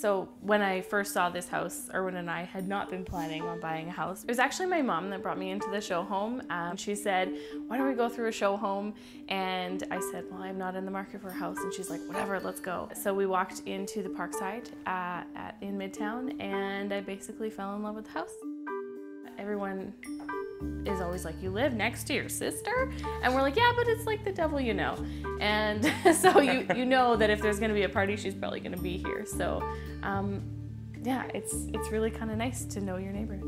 So when I first saw this house, Irwin and I had not been planning on buying a house. It was actually my mom that brought me into the show home. Um, she said, why don't we go through a show home? And I said, well, I'm not in the market for a house. And she's like, whatever, let's go. So we walked into the Parkside uh, at, in Midtown and I basically fell in love with the house. Everyone is always like, you live next to your sister? And we're like, yeah, but it's like the devil you know. And so you, you know that if there's gonna be a party, she's probably gonna be here. So um, yeah, it's, it's really kind of nice to know your neighbor.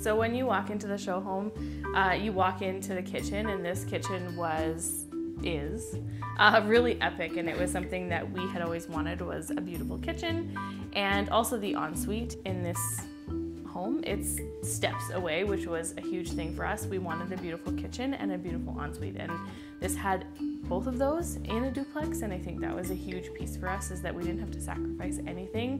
So when you walk into the show home, uh, you walk into the kitchen and this kitchen was is uh, really epic and it was something that we had always wanted was a beautiful kitchen and also the ensuite in this home. It's steps away, which was a huge thing for us. We wanted a beautiful kitchen and a beautiful ensuite, and this had both of those in a duplex, and I think that was a huge piece for us is that we didn't have to sacrifice anything.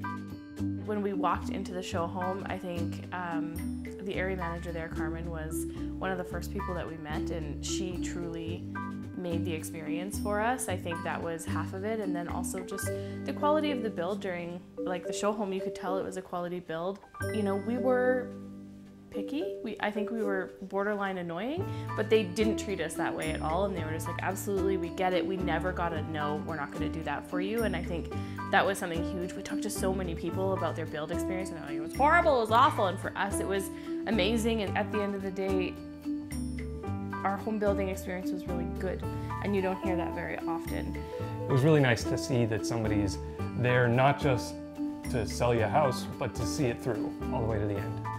When we walked into the show home, I think um, the area manager there, Carmen, was one of the first people that we met, and she truly made the experience for us. I think that was half of it. And then also just the quality of the build during like the show home, you could tell it was a quality build. You know, we were picky. We, I think we were borderline annoying, but they didn't treat us that way at all. And they were just like, absolutely, we get it. We never got a no, we're not going to do that for you. And I think that was something huge. We talked to so many people about their build experience and they're like, it was horrible, it was awful. And for us, it was amazing. And at the end of the day, our home building experience was really good, and you don't hear that very often. It was really nice to see that somebody's there not just to sell you a house, but to see it through all the way to the end.